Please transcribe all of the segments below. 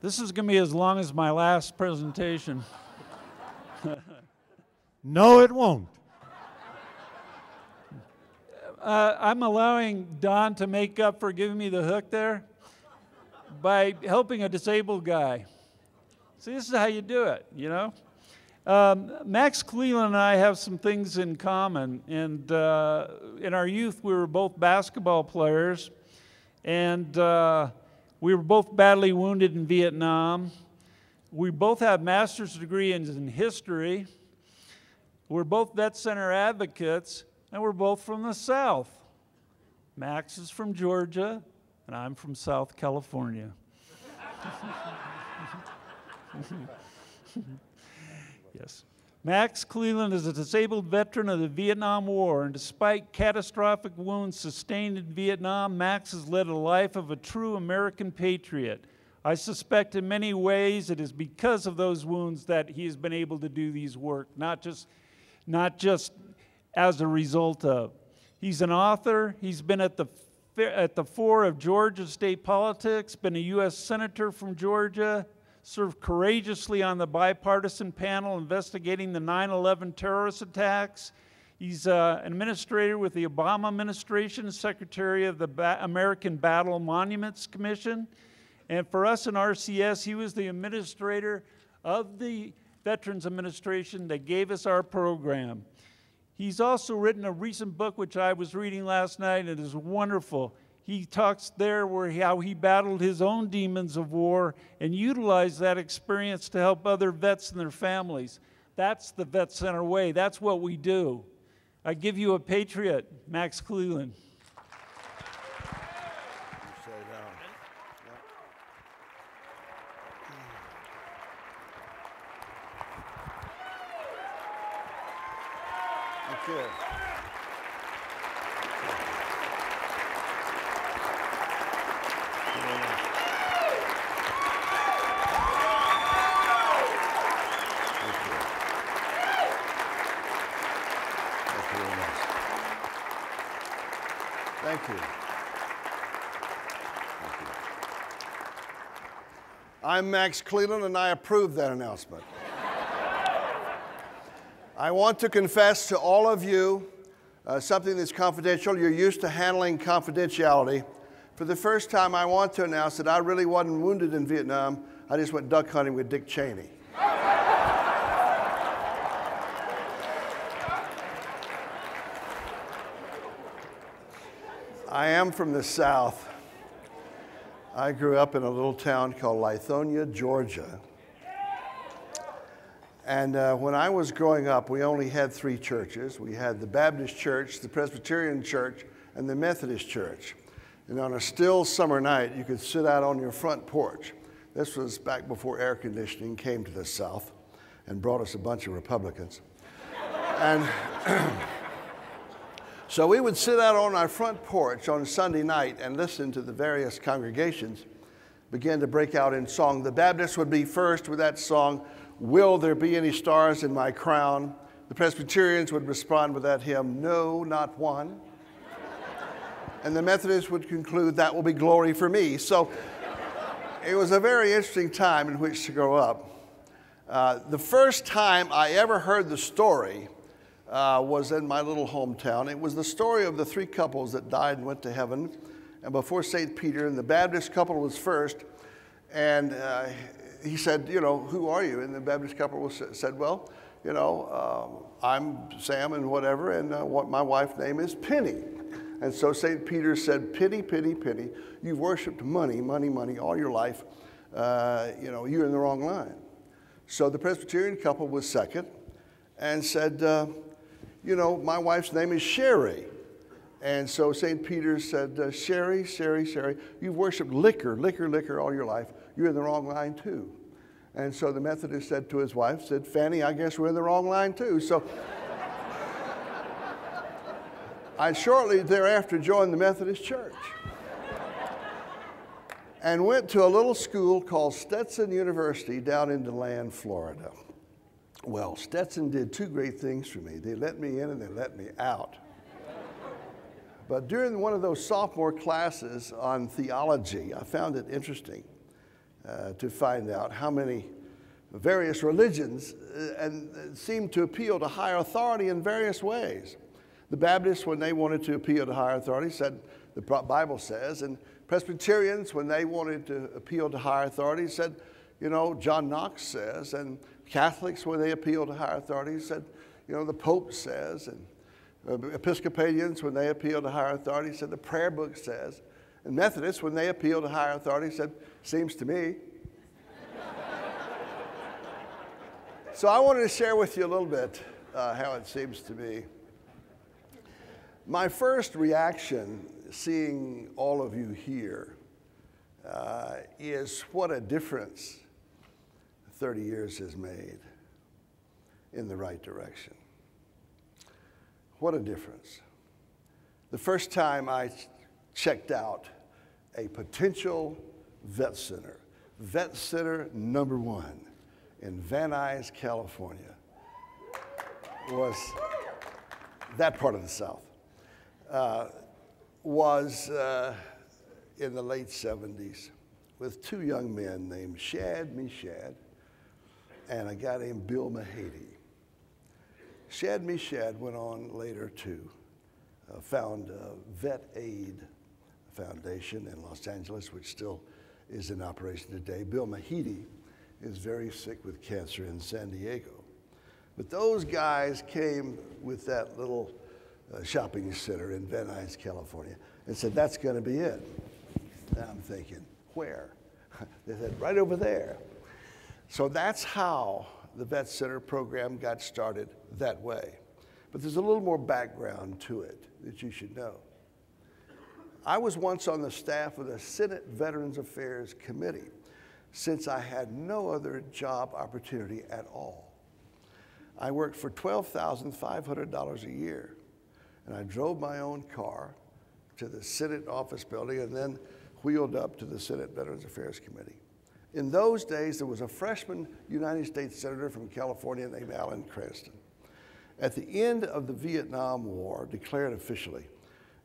This is going to be as long as my last presentation. No, it won't. Uh, I'm allowing Don to make up for giving me the hook there by helping a disabled guy. See, this is how you do it, you know? Um, Max Cleland and I have some things in common. And uh, in our youth, we were both basketball players. And uh, we were both badly wounded in Vietnam. We both have master's degrees in history. We're both Vet Center advocates, and we're both from the South. Max is from Georgia, and I'm from South California. yes. Max Cleland is a disabled veteran of the Vietnam War, and despite catastrophic wounds sustained in Vietnam, Max has led a life of a true American patriot. I suspect in many ways it is because of those wounds that he has been able to do these work, not just, not just as a result of. He's an author, he's been at the at the fore of Georgia state politics, been a U.S. Senator from Georgia, served courageously on the bipartisan panel investigating the 9 11 terrorist attacks. He's uh, an administrator with the Obama administration, secretary of the ba- American Battle Monuments Commission. And for us in RCS, he was the administrator of the Veterans Administration that gave us our program. He's also written a recent book, which I was reading last night, and it is wonderful. He talks there where how he battled his own demons of war and utilized that experience to help other vets and their families. That's the Vet Center way. That's what we do. I give you a patriot, Max Cleland. Thank you. Thank you. That's very nice. Thank you. Thank you. I'm Max Cleland, and I approve that announcement. I want to confess to all of you uh, something that's confidential. You're used to handling confidentiality. For the first time, I want to announce that I really wasn't wounded in Vietnam. I just went duck hunting with Dick Cheney. I am from the South. I grew up in a little town called Lithonia, Georgia. And uh, when I was growing up, we only had three churches. We had the Baptist church, the Presbyterian church, and the Methodist church. And on a still summer night, you could sit out on your front porch. This was back before air conditioning came to the South and brought us a bunch of Republicans. and so we would sit out on our front porch on Sunday night and listen to the various congregations begin to break out in song. The Baptists would be first with that song, Will There Be Any Stars in My Crown? The Presbyterians would respond with that hymn, No, Not One. and the Methodists would conclude, That will be glory for me. So it was a very interesting time in which to grow up. Uh, the first time I ever heard the story uh, was in my little hometown. It was the story of the three couples that died and went to heaven, and before St. Peter, and the Baptist couple was first, and uh, he said, You know, who are you? And the Baptist couple was, said, Well, you know, um, I'm Sam and whatever, and uh, what my wife's name is Penny. And so St. Peter said, Pity, pity, pity. You've worshiped money, money, money all your life. Uh, you know, you're in the wrong line. So the Presbyterian couple was second and said, uh, You know, my wife's name is Sherry. And so St. Peter said, uh, Sherry, Sherry, Sherry, you've worshiped liquor, liquor, liquor all your life. You're in the wrong line too. And so the Methodist said to his wife, said, Fanny, I guess we're in the wrong line too. So I shortly thereafter joined the Methodist Church and went to a little school called Stetson University down in DeLand, Florida. Well, Stetson did two great things for me. They let me in and they let me out. But during one of those sophomore classes on theology, I found it interesting. uh, to find out how many various religions uh, and uh, seem to appeal to higher authority in various ways. The Baptists, when they wanted to appeal to higher authority, said, the Bible says, and Presbyterians, when they wanted to appeal to higher authority, said, you know, John Knox says, and Catholics, when they appeal to higher authority, said, you know, the Pope says, and uh, Episcopalians, when they appeal to higher authority, said the prayer book says, and Methodists, when they appeal to higher authority, said, seems to me. so I wanted to share with you a little bit uh, how it seems to me. My first reaction, seeing all of you here, uh, is what a difference 30 years has made in the right direction. What a difference. The first time I checked out a potential vet center, vet center number one in Van Nuys, California, was that part of the South, uh, was uh, in the late 70s with two young men named Shad Meshad and a guy named Bill Mahedy. Shad Meshad went on later to uh, found uh, Vet Aid Foundation in Los Angeles, which still is in operation today. Bill Mahedy is very sick with cancer in San Diego. But those guys came with that little uh, shopping center in Van Nuys, California, and said, that's going to be it. And I'm thinking, where? they said, right over there. So that's how the Vet Center program got started that way. But there's a little more background to it that you should know. I was once on the staff of the Senate Veterans Affairs Committee since I had no other job opportunity at all. I worked for $12,500 a year, and I drove my own car to the Senate office building and then wheeled up to the Senate Veterans Affairs Committee. In those days, there was a freshman United States Senator from California named Alan Cranston. At the end of the Vietnam War, declared officially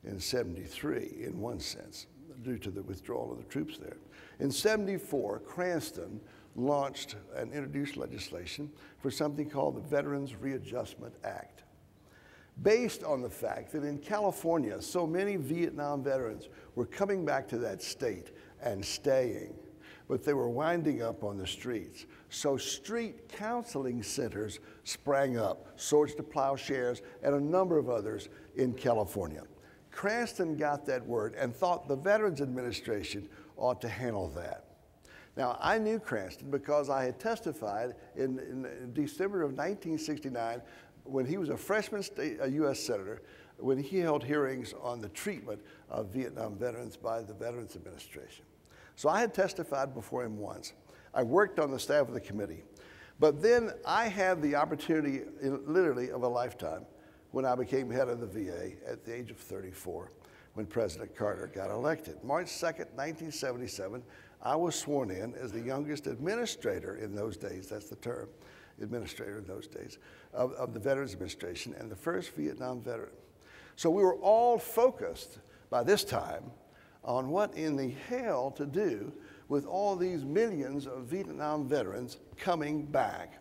in 73, in one sense, due to the withdrawal of the troops there. In 74, Cranston launched and introduced legislation for something called the Veterans Readjustment Act. Based on the fact that in California, so many Vietnam veterans were coming back to that state and staying but they were winding up on the streets. So street counseling centers sprang up, Swords to Plowshares, and a number of others in California. Cranston got that word and thought the Veterans Administration ought to handle that. Now, I knew Cranston because I had testified in, in December of 1969 when he was a freshman state, a U.S. Senator, when he held hearings on the treatment of Vietnam veterans by the Veterans Administration. So I had testified before him once. I worked on the staff of the committee. But then I had the opportunity, literally, of a lifetime when I became head of the VA at the age of 34 when President Carter got elected. March 2nd, 1977, I was sworn in as the youngest administrator in those days, that's the term, administrator in those days, of, of the Veterans Administration and the first Vietnam veteran. So we were all focused by this time on what in the hell to do with all these millions of Vietnam veterans coming back,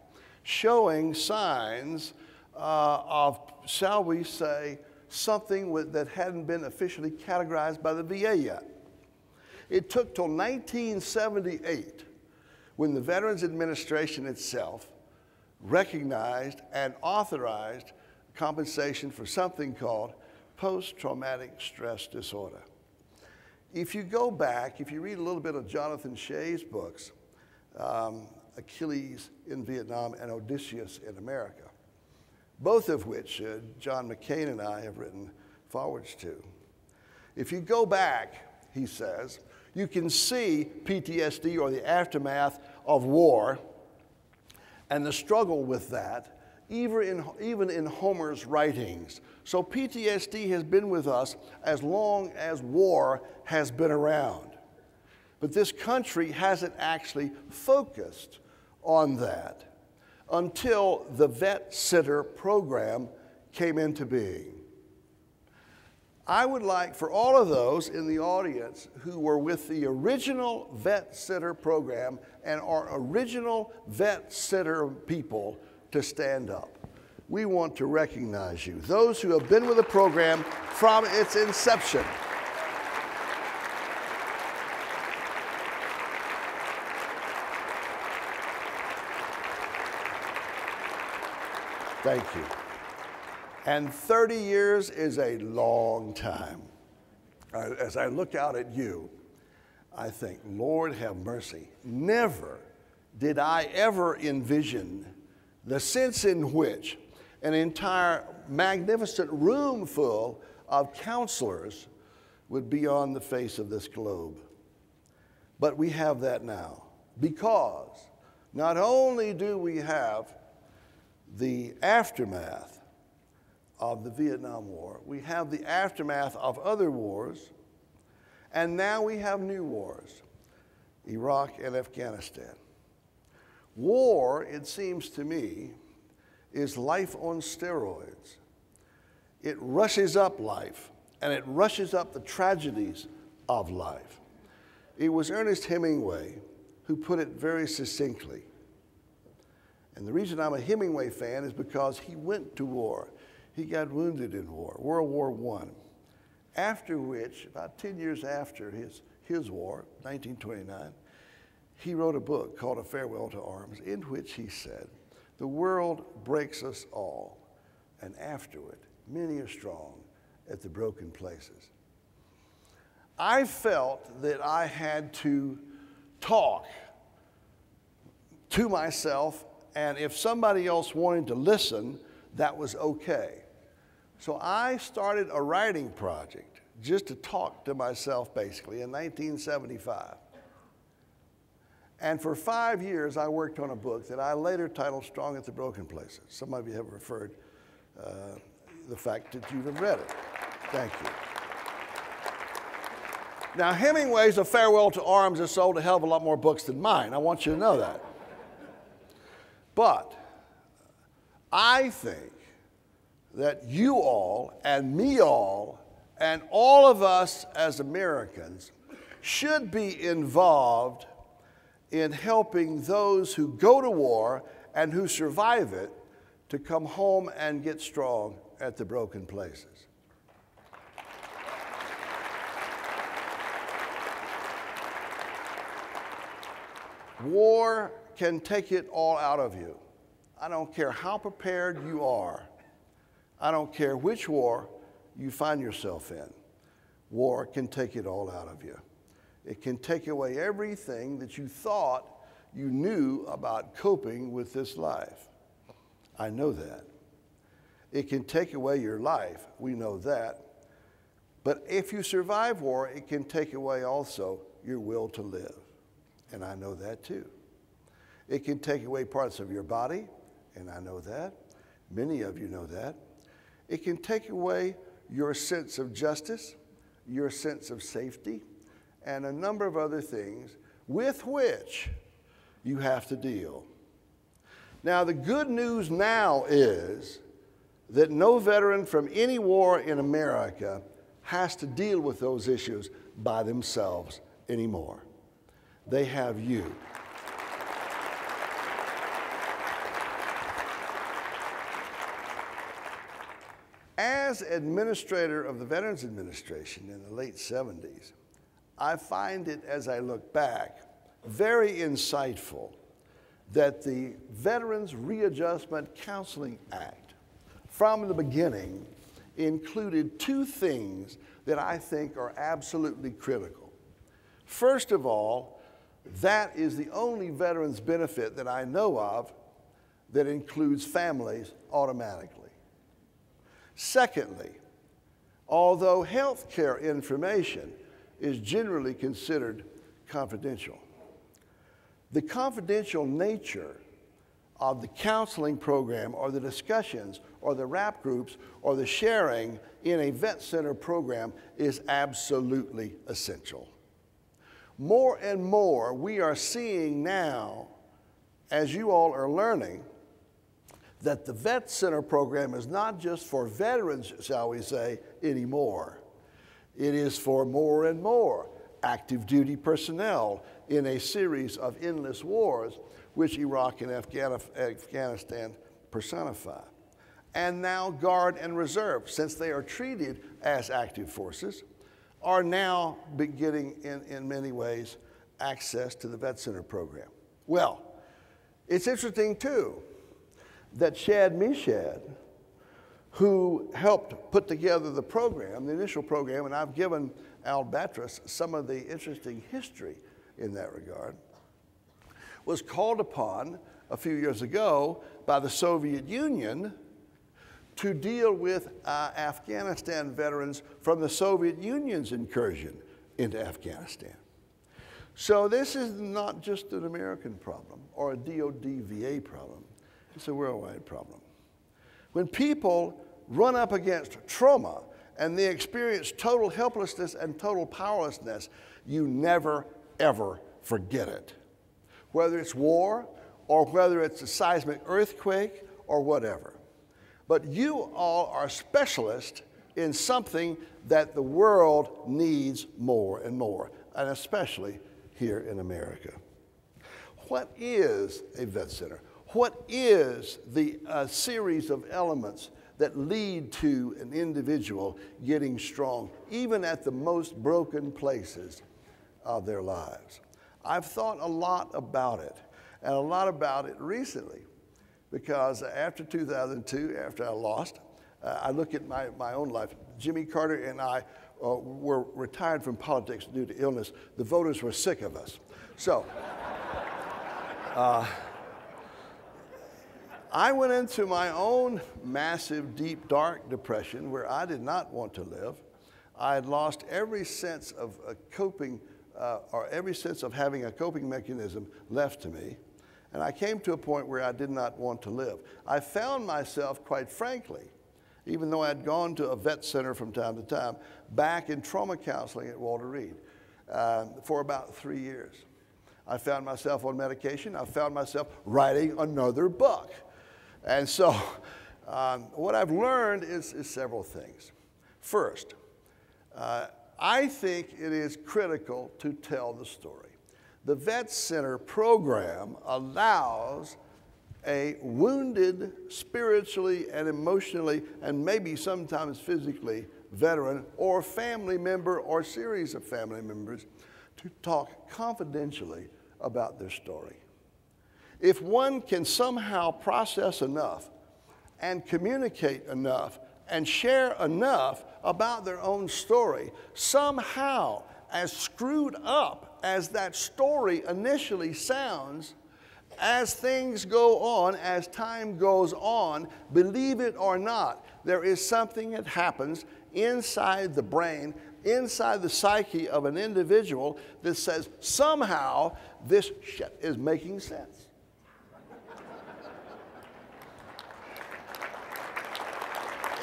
showing signs uh, of, shall we say, something with, that hadn't been officially categorized by the VA yet. It took till 1978 when the Veterans Administration itself recognized and authorized compensation for something called post traumatic stress disorder. If you go back, if you read a little bit of Jonathan Shay's books, um, Achilles in Vietnam and Odysseus in America, both of which uh, John McCain and I have written forwards to. If you go back, he says, you can see PTSD or the aftermath of war and the struggle with that, even in, even in Homer's writings. So PTSD has been with us as long as war has been around. But this country hasn't actually focused on that until the Vet Center program came into being. I would like for all of those in the audience who were with the original Vet Center program and our original Vet Center people to stand up. We want to recognize you. Those who have been with the program from its inception. Thank you. And 30 years is a long time. Uh, as I look out at you, I think, Lord have mercy. Never did I ever envision the sense in which an entire magnificent room full of counselors would be on the face of this globe. But we have that now because not only do we have the aftermath of the Vietnam War, we have the aftermath of other wars, and now we have new wars Iraq and Afghanistan. War, it seems to me, is life on steroids. It rushes up life and it rushes up the tragedies of life. It was Ernest Hemingway who put it very succinctly. And the reason I'm a Hemingway fan is because he went to war. He got wounded in war, World War I. After which, about 10 years after his, his war, 1929, he wrote a book called A Farewell to Arms, in which he said, The world breaks us all, and afterward, many are strong at the broken places. I felt that I had to talk to myself and if somebody else wanted to listen, that was okay. So I started a writing project just to talk to myself basically in 1975. And for five years, I worked on a book that I later titled Strong at the Broken Places. Some of you have referred uh, the fact that you have read it. Thank you. Now, Hemingway's A Farewell to Arms has sold a hell of a lot more books than mine. I want you to know that. But I think that you all and me all and all of us as Americans should be involved in helping those who go to war and who survive it to come home and get strong at the broken places. War can take it all out of you. I don't care how prepared you are. I don't care which war you find yourself in. War can take it all out of you. It can take away everything that you thought you knew about coping with this life. I know that. It can take away your life. We know that. But if you survive war, it can take away also your will to live. And I know that too. It can take away parts of your body, and I know that. Many of you know that. It can take away your sense of justice, your sense of safety, and a number of other things with which you have to deal. Now, the good news now is that no veteran from any war in America has to deal with those issues by themselves anymore. They have you. As administrator of the Veterans Administration in the late 70s, I find it, as I look back, very insightful that the Veterans Readjustment Counseling Act, from the beginning, included two things that I think are absolutely critical. First of all, that is the only veterans benefit that I know of that includes families automatically. Secondly, although health care information is generally considered confidential, the confidential nature of the counseling program or the discussions or the rap groups or the sharing in a vet center program is absolutely essential. More and more, we are seeing now, as you all are learning, that the Vet Center program is not just for veterans, shall we say, anymore. It is for more and more active duty personnel in a series of endless wars which Iraq and Afghanistan personify. And now, Guard and Reserve, since they are treated as active forces, are now getting, in, in many ways, access to the Vet Center program. Well, it's interesting too that Shad Meshad, who helped put together the program, the initial program, and I've given Al Batres some of the interesting history in that regard, was called upon a few years ago by the Soviet Union to deal with uh, Afghanistan veterans from the Soviet Union's incursion into Afghanistan. So this is not just an American problem or a DOD VA problem, it's a worldwide problem. When people run up against trauma and they experience total helplessness and total powerlessness, you never, ever forget it. Whether it's war or whether it's a seismic earthquake or whatever. But you all are specialists in something that the world needs more and more, and especially here in America. What is a vet center? What is the uh, series of elements that lead to an individual getting strong, even at the most broken places of their lives? I've thought a lot about it, and a lot about it recently, because after 2002, after I lost, uh, I look at my, my own life. Jimmy Carter and I uh, were retired from politics due to illness. The voters were sick of us. So, uh, I went into my own massive, deep, dark depression where I did not want to live. I had lost every sense of coping, uh, or every sense of having a coping mechanism left to me. And I came to a point where I did not want to live. I found myself, quite frankly, even though I'd gone to a vet center from time to time, back in trauma counseling at Walter Reed uh, for about three years. I found myself on medication. I found myself writing another book. And so, um, what I've learned is, is several things. First, uh, I think it is critical to tell the story. The Vet Center program allows a wounded spiritually and emotionally, and maybe sometimes physically, veteran or family member or series of family members to talk confidentially about their story. If one can somehow process enough and communicate enough and share enough about their own story, somehow, as screwed up as that story initially sounds, as things go on, as time goes on, believe it or not, there is something that happens inside the brain, inside the psyche of an individual that says, somehow this shit is making sense.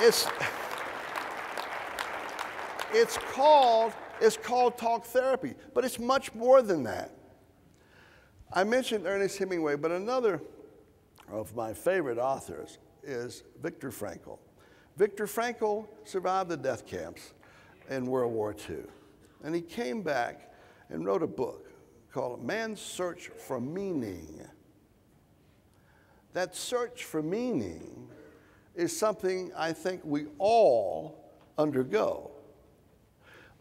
It's, it's called it's called talk therapy, but it's much more than that. I mentioned Ernest Hemingway, but another of my favorite authors is Viktor Frankl. Viktor Frankl survived the death camps in World War II, and he came back and wrote a book called Man's Search for Meaning. That search for meaning is something I think we all undergo.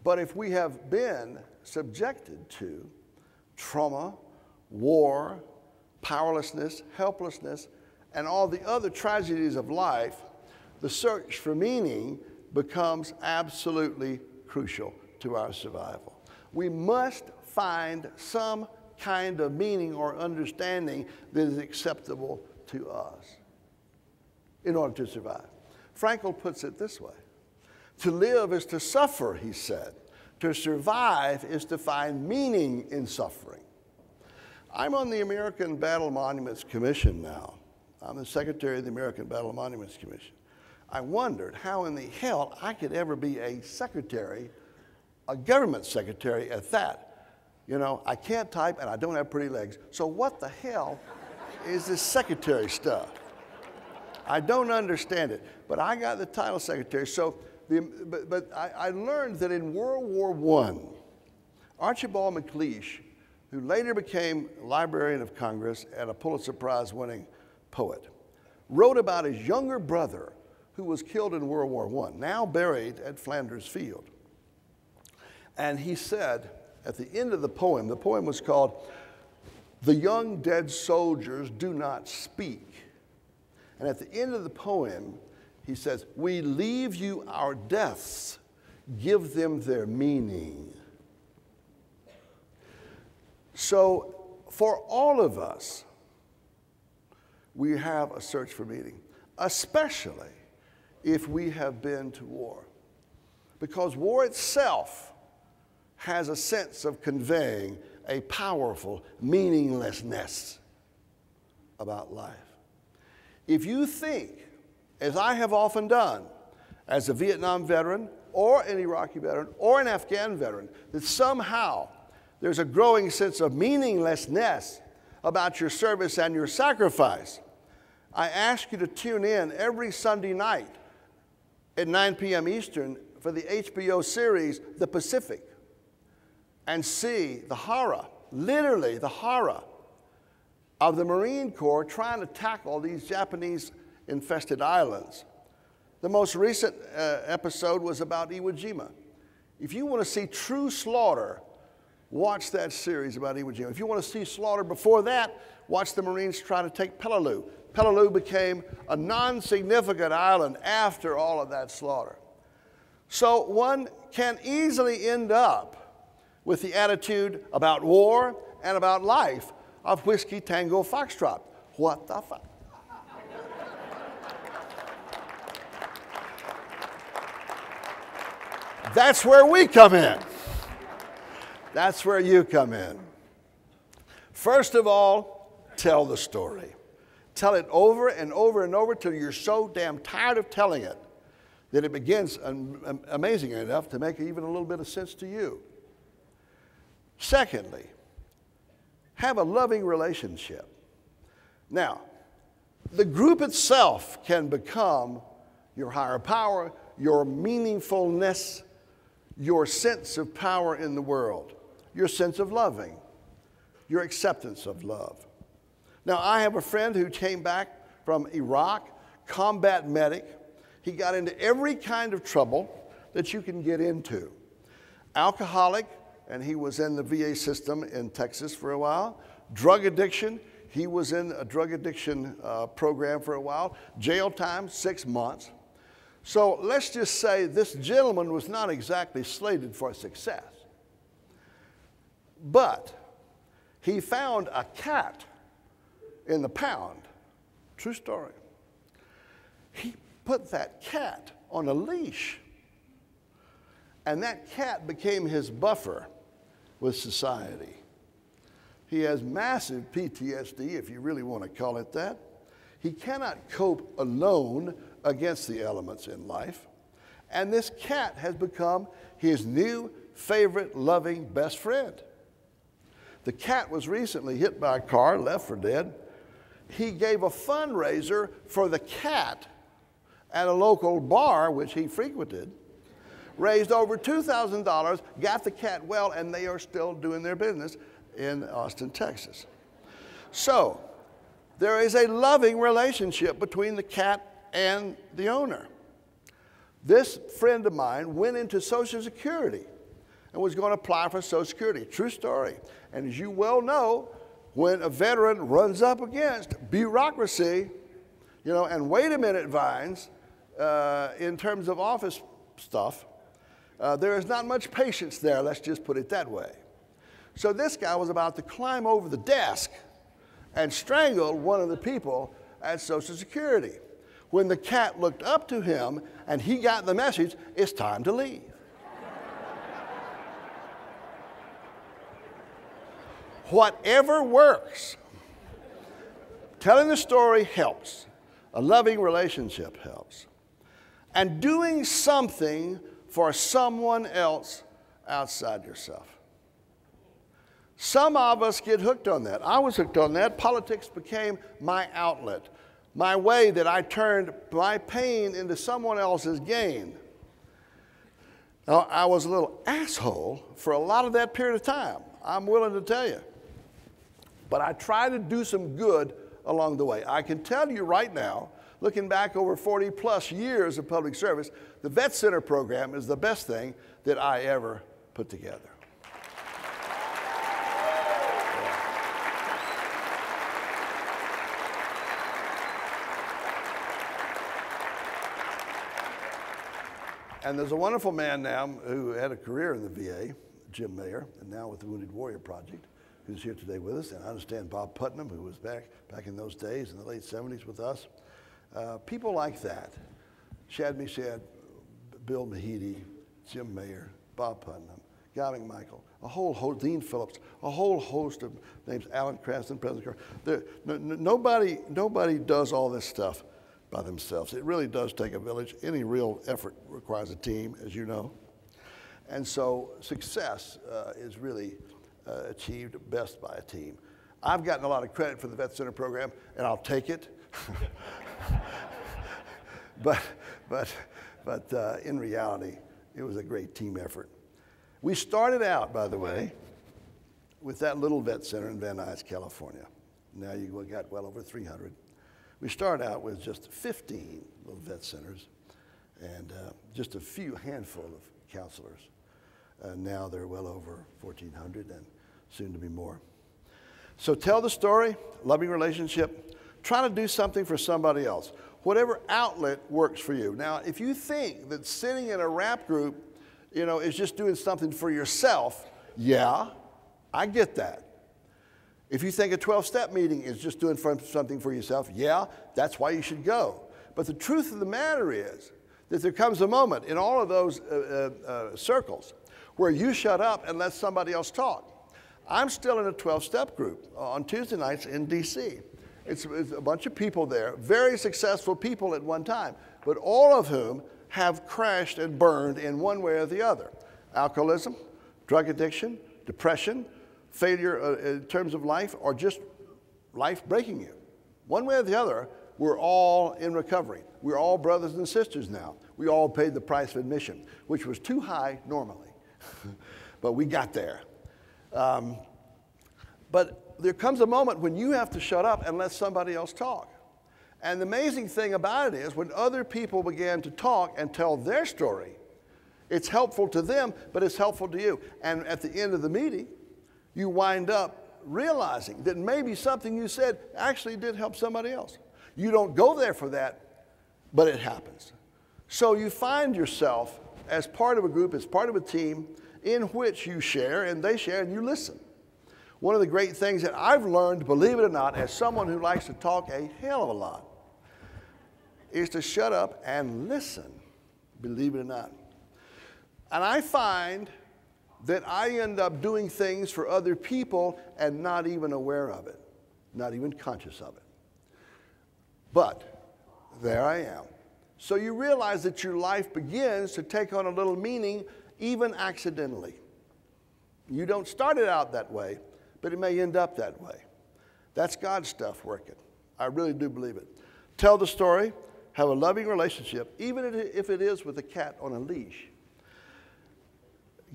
But if we have been subjected to trauma, war, powerlessness, helplessness, and all the other tragedies of life, the search for meaning becomes absolutely crucial to our survival. We must find some kind of meaning or understanding that is acceptable to us in order to survive. Frankl puts it this way To live is to suffer, he said. To survive is to find meaning in suffering. I'm on the American Battle Monuments Commission now. I'm the secretary of the American Battle Monuments Commission. I wondered how in the hell I could ever be a secretary, a government secretary at that. You know, I can't type and I don't have pretty legs. So what the hell is this secretary stuff? I don't understand it. But I got the title secretary. So the, but, but I, I learned that in World War I, Archibald MacLeish, who later became Librarian of Congress and a Pulitzer Prize winning poet, wrote about his younger brother who was killed in World War I, now buried at Flanders Field. And he said at the end of the poem, the poem was called The Young Dead Soldiers Do Not Speak. And at the end of the poem, he says, We leave you our deaths, give them their meaning. So, for all of us, we have a search for meaning, especially if we have been to war. Because war itself has a sense of conveying a powerful meaninglessness about life. If you think, as I have often done, as a Vietnam veteran or an Iraqi veteran or an Afghan veteran, that somehow there's a growing sense of meaninglessness about your service and your sacrifice, I ask you to tune in every Sunday night at 9 p.m. Eastern for the HBO series The Pacific and see the horror, literally the horror, of the Marine Corps trying to tackle these Japanese infested islands. The most recent uh, episode was about Iwo Jima. If you want to see true slaughter, watch that series about Iwo Jima. If you want to see slaughter before that, watch the Marines try to take Peleliu. Peleliu became a non significant island after all of that slaughter. So one can easily end up with the attitude about war and about life of Whiskey Tango Foxtrot. What the fuck? That's where we come in. That's where you come in. First of all, tell the story. Tell it over and over and over till you're so damn tired of telling it that it begins amazing enough to make even a little bit of sense to you. Secondly, have a loving relationship. Now, the group itself can become your higher power, your meaningfulness, your sense of power in the world, your sense of loving, your acceptance of love. Now, I have a friend who came back from Iraq, combat medic. He got into every kind of trouble that you can get into. Alcoholic, and he was in the VA system in Texas for a while. Drug addiction, he was in a drug addiction uh, program for a while. Jail time, six months. So let's just say this gentleman was not exactly slated for success. But he found a cat in the pound. True story. He put that cat on a leash. And that cat became his buffer with society. He has massive PTSD, if you really want to call it that. He cannot cope alone against the elements in life. And this cat has become his new favorite, loving best friend. The cat was recently hit by a car, left for dead he gave a fundraiser for the cat at a local bar, which he frequented, raised over $2,000, got the cat well, and they are still doing their business in Austin, Texas. So, there is a loving relationship between the cat and the owner. This friend of mine went into Social Security and was going to apply for Social Security. True story. And as you well know, when a veteran runs up against bureaucracy, you know, and wait a minute, Vines, uh, in terms of office stuff, uh, there is not much patience there, let's just put it that way. So this guy was about to climb over the desk and strangle one of the people at Social Security. When the cat looked up to him and he got the message, it's time to leave. Whatever works. Telling the story helps. A loving relationship helps. And doing something for someone else outside yourself. Some of us get hooked on that. I was hooked on that. Politics became my outlet, my way that I turned my pain into someone else's gain. Now, I was a little asshole for a lot of that period of time. I'm willing to tell you. But I tried to do some good along the way. I can tell you right now, looking back over 40 plus years of public service, the Vet Center program is the best thing that I ever put together. And there's a wonderful man now who had a career in the VA, Jim Mayer, and now with the Wounded Warrior Project, who's here today with us. And I understand Bob Putnam, who was back, back in those days in the late 70s with us. Uh, people like that, Shad Meshad, Bill Mahedy, Jim Mayer, Bob Putnam, Guy Michael, a whole host, Dean Phillips, a whole host of names, Alan Cranston, President Carter. No, no, nobody, nobody does all this stuff by themselves. It really does take a village. Any real effort requires a team, as you know. And so success uh, is really uh, achieved best by a team. I've gotten a lot of credit for the Vet Center program, and I'll take it. but but, but uh, in reality, it was a great team effort. We started out, by the way, with that little vet center in Van Nuys, California. Now you got well over 300. We started out with just 15 little vet centers and uh, just a few handful of counselors. Uh, now they're well over 1,400 and soon to be more. So tell the story, loving relationship, try to do something for somebody else. Whatever outlet works for you. Now, if you think that sitting in a rap group, you know, is just doing something for yourself, yeah, I get that. If you think a 12 step meeting is just doing something for yourself, yeah, that's why you should go. But the truth of the matter is that there comes a moment in all of those uh, uh, uh, circles where you shut up and let somebody else talk. I'm still in a 12 step group on Tuesday nights in DC. It's, it's a bunch of people there, very successful people at one time, but all of whom have crashed and burned in one way or the other alcoholism, drug addiction, depression, failure uh, in terms of life or just life breaking you. One way or the other, we're all in recovery. We're all brothers and sisters now. We all paid the price of admission, which was too high normally, but we got there. Um, but there comes a moment when you have to shut up and let somebody else talk. And the amazing thing about it is when other people began to talk and tell their story, it's helpful to them, but it's helpful to you. And at the end of the meeting, you wind up realizing that maybe something you said actually did help somebody else. You don't go there for that, but it happens. So you find yourself as part of a group, as part of a team in which you share and they share and you listen. One of the great things that I've learned, believe it or not, as someone who likes to talk a hell of a lot, is to shut up and listen, believe it or not. And I find that I end up doing things for other people and not even aware of it, not even conscious of it. But there I am. So you realize that your life begins to take on a little meaning, even accidentally. You don't start it out that way, but it may end up that way. That's God's stuff working. I really do believe it. Tell the story, have a loving relationship, even if it is with a cat on a leash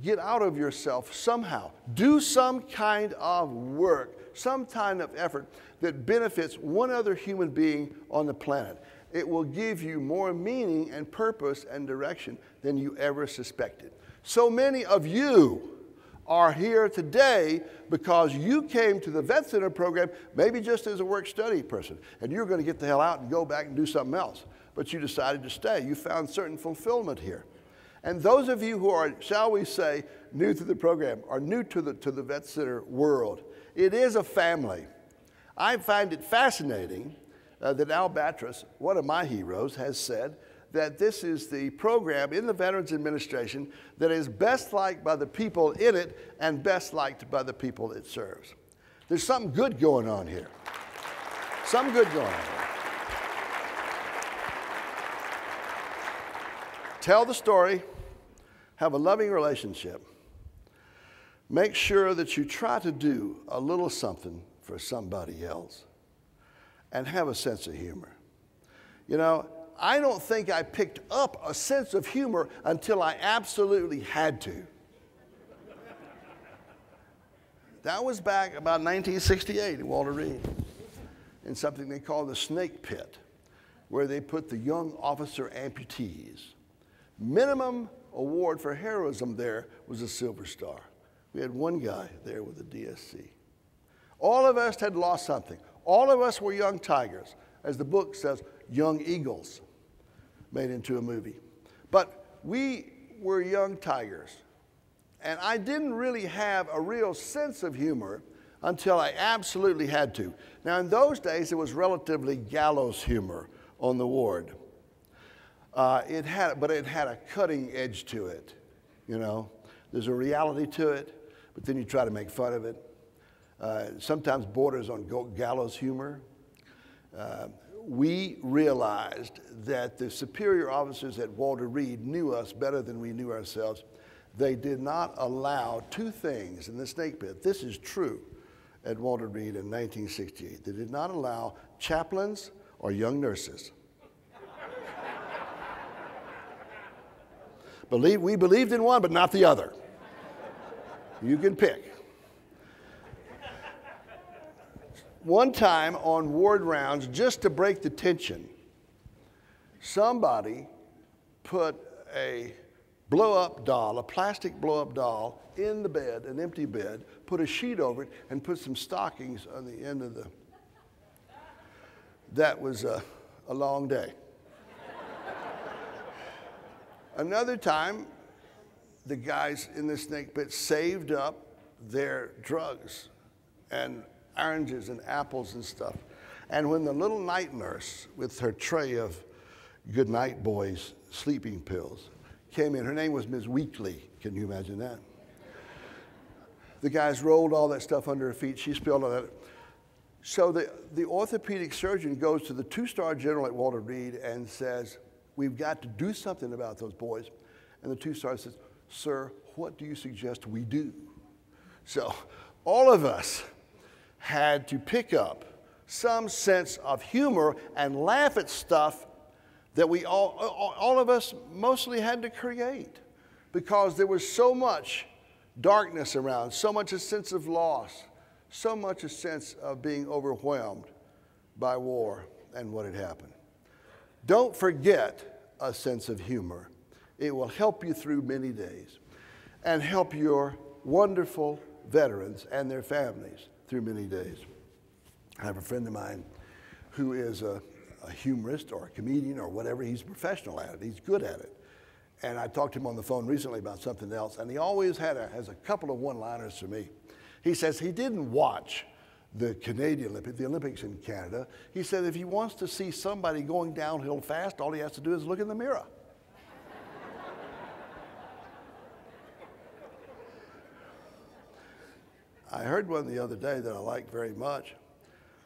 get out of yourself somehow. Do some kind of work, some kind of effort that benefits one other human being on the planet. It will give you more meaning and purpose and direction than you ever suspected. So many of you are here today because you came to the Vet Center program maybe just as a work study person, and you're going to get the hell out and go back and do something else. But you decided to stay. You found certain fulfillment here. And those of you who are, shall we say, new to the program, are new to the, to the Vet Center world, it is a family. I find it fascinating uh, that Al Batres, one of my heroes, has said that this is the program in the Veterans Administration that is best liked by the people in it and best liked by the people it serves. There's something good going on here. Some good going on here. Tell the story have a loving relationship, make sure that you try to do a little something for somebody else and have a sense of humor. You know, I don't think I picked up a sense of humor until I absolutely had to. That was back about 1968 at Walter Reed in something they call the snake pit, where they put the young officer amputees. Minimum award for heroism there was a Silver Star. We had one guy there with a DSC. All of us had lost something. All of us were young tigers, as the book says, young eagles made into a movie. But we were young tigers. And I didn't really have a real sense of humor until I absolutely had to. Now, in those days, it was relatively gallows humor on the ward. Uh, it had, but it had a cutting edge to it, you know. There's a reality to it, but then you try to make fun of it. Uh, sometimes borders on gallows humor. Uh, we realized that the superior officers at Walter Reed knew us better than we knew ourselves. They did not allow two things in the snake pit. This is true at Walter Reed in 1968. They did not allow chaplains or young nurses. Believe, we believed in one, but not the other. You can pick. One time on ward rounds, just to break the tension, somebody put a blow up doll, a plastic blow up doll, in the bed, an empty bed, put a sheet over it, and put some stockings on the end of the. That was a, a long day. Another time, the guys in the snake pit saved up their drugs and oranges and apples and stuff. And when the little night nurse with her tray of good night boys sleeping pills came in, her name was Ms. Weekly. Can you imagine that? The guys rolled all that stuff under her feet. She spilled all that. So the, the orthopedic surgeon goes to the two star general at Walter Reed and says, We've got to do something about those boys. And the two star says, Sir, what do you suggest we do? So all of us had to pick up some sense of humor and laugh at stuff that we all, all of us mostly had to create because there was so much darkness around, so much a sense of loss, so much a sense of being overwhelmed by war and what had happened. Don't forget a sense of humor. It will help you through many days and help your wonderful veterans and their families through many days. I have a friend of mine who is a, a humorist or a comedian or whatever. He's professional at it, he's good at it. And I talked to him on the phone recently about something else, and he always had a, has a couple of one liners for me. He says he didn't watch the Canadian Olympics, the Olympics in Canada. He said if he wants to see somebody going downhill fast, all he has to do is look in the mirror. Heard one the other day that I like very much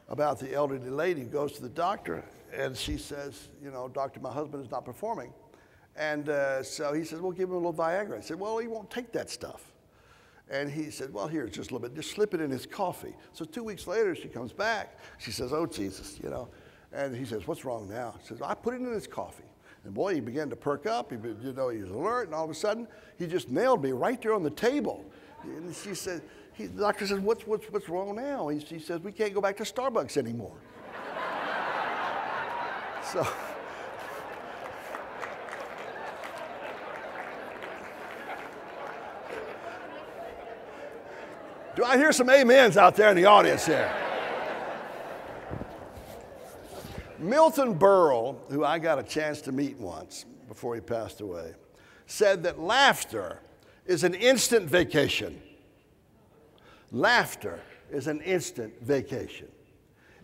about the elderly lady who goes to the doctor and she says, you know, doctor, my husband is not performing. And uh, so he says, well, give him a little Viagra. I said, well, he won't take that stuff. And he said, well, here, just a little bit. Just slip it in his coffee. So two weeks later, she comes back. She says, oh, Jesus, you know. And he says, what's wrong now? She says, I put it in his coffee. And boy, he began to perk up. He, you know, he was alert. And all of a sudden, he just nailed me right there on the table. And she said, he, the doctor says, what's, what's, what's wrong now? He, he says, we can't go back to Starbucks anymore. so. Do I hear some amens out there in the audience here? Milton Berle, who I got a chance to meet once before he passed away, said that laughter is an instant vacation. Laughter is an instant vacation.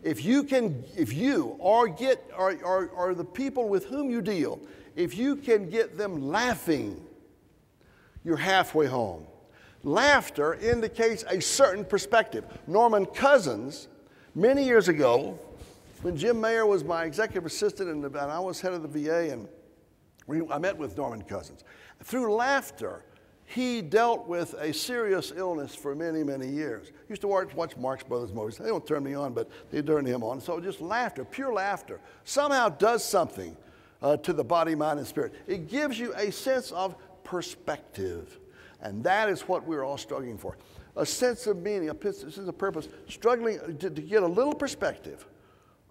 If you can, if you or get, or, or, or the people with whom you deal, if you can get them laughing, you're halfway home. Laughter indicates a certain perspective. Norman Cousins, many years ago, when Jim Mayer was my executive assistant and, I was head of the VA, and we, I met with Norman Cousins. Through laughter, he dealt with a serious illness for many, many years. Used to watch, watch Marx Brothers movies. They don't turn me on, but they turn him on. So just laughter, pure laughter, somehow does something uh, to the body, mind, and spirit. It gives you a sense of perspective. And that is what we're all struggling for a sense of meaning, a sense of purpose, struggling to, to get a little perspective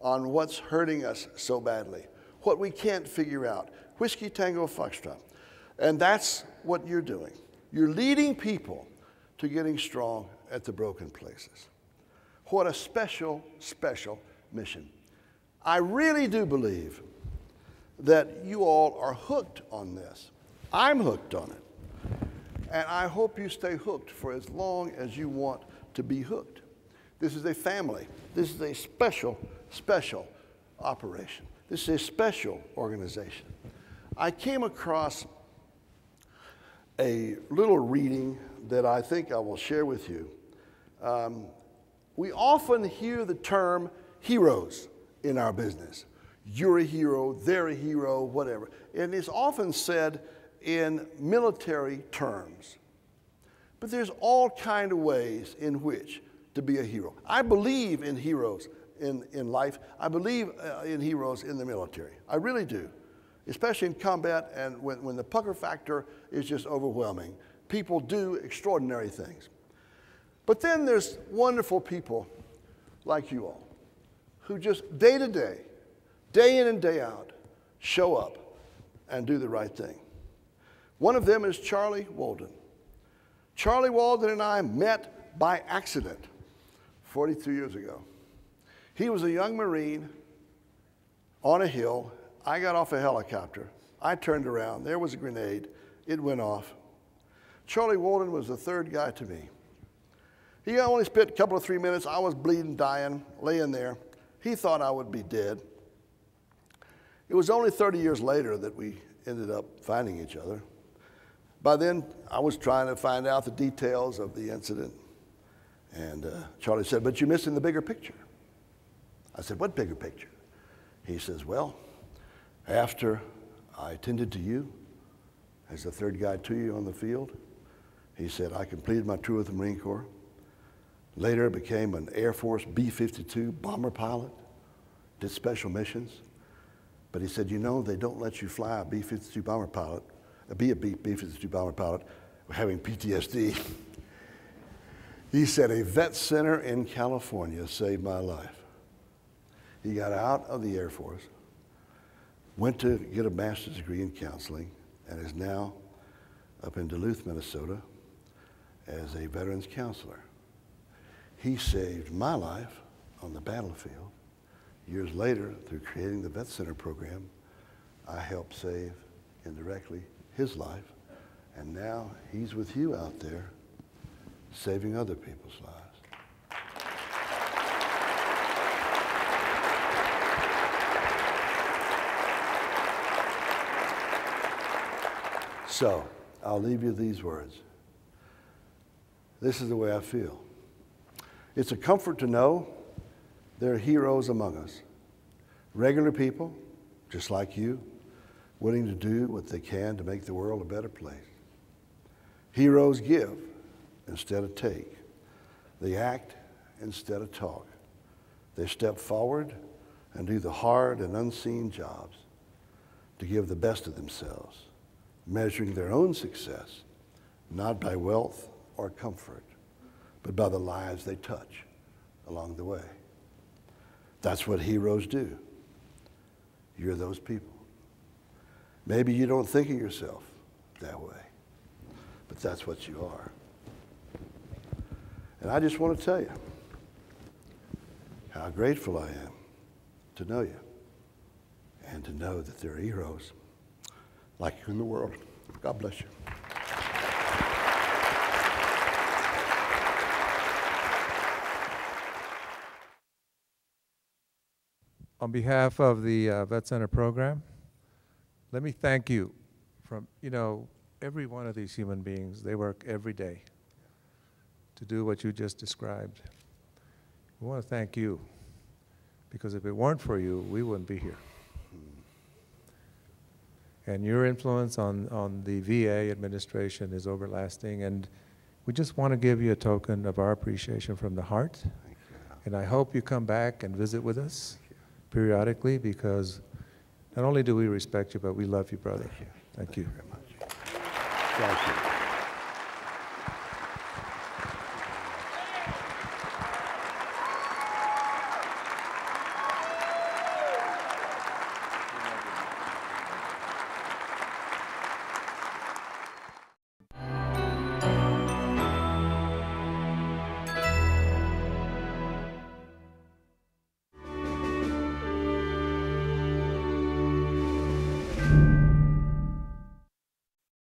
on what's hurting us so badly, what we can't figure out. Whiskey Tango Foxtrot. And that's what you're doing. You're leading people to getting strong at the broken places. What a special, special mission. I really do believe that you all are hooked on this. I'm hooked on it. And I hope you stay hooked for as long as you want to be hooked. This is a family. This is a special, special operation. This is a special organization. I came across a little reading that I think I will share with you. Um, we often hear the term heroes in our business. You're a hero, they're a hero, whatever. And it's often said in military terms. But there's all kind of ways in which to be a hero. I believe in heroes in, in life. I believe uh, in heroes in the military. I really do, especially in combat and when, when the pucker factor is just overwhelming. People do extraordinary things. But then there's wonderful people like you all who just day to day, day in and day out, show up and do the right thing. One of them is Charlie Walden. Charlie Walden and I met by accident 42 years ago. He was a young Marine on a hill. I got off a helicopter. I turned around. There was a grenade. It went off. Charlie Walden was the third guy to me. He only spent a couple of three minutes. I was bleeding, dying, laying there. He thought I would be dead. It was only 30 years later that we ended up finding each other. By then, I was trying to find out the details of the incident. And uh, Charlie said, But you're missing the bigger picture. I said, What bigger picture? He says, Well, after I attended to you as the third guy to you on the field, he said, I completed my tour with the Marine Corps. Later, became an Air Force B 52 bomber pilot, did special missions. But he said, You know, they don't let you fly a B 52 bomber pilot uh, be a B-52 bomber pilot having PTSD. he said, a vet center in California saved my life. He got out of the Air Force, went to get a master's degree in counseling, and is now up in Duluth, Minnesota, as a veterans counselor. He saved my life on the battlefield. Years later, through creating the Vet Center program, I helped save indirectly his life, and now he's with you out there saving other people's lives. So, I'll leave you these words. This is the way I feel. It's a comfort to know there are heroes among us, regular people, just like you willing to do what they can to make the world a better place. Heroes give instead of take. They act instead of talk. They step forward and do the hard and unseen jobs to give the best of themselves, measuring their own success not by wealth or comfort, but by the lives they touch along the way. That's what heroes do. You're those people. Maybe you don't think of yourself that way, but that's what you are. And I just want to tell you how grateful I am to know you and to know that there are heroes like you in the world. God bless you. On behalf of the uh, Vet Center program, let me thank you from, you know, every one of these human beings, they work every day to do what you just described. We want to thank you because if it weren't for you, we wouldn't be here. And your influence on, on the VA administration is everlasting, and we just want to give you a token of our appreciation from the heart. And I hope you come back and visit with us periodically because Not only do we respect you, but we love you, brother. Thank you. Thank you.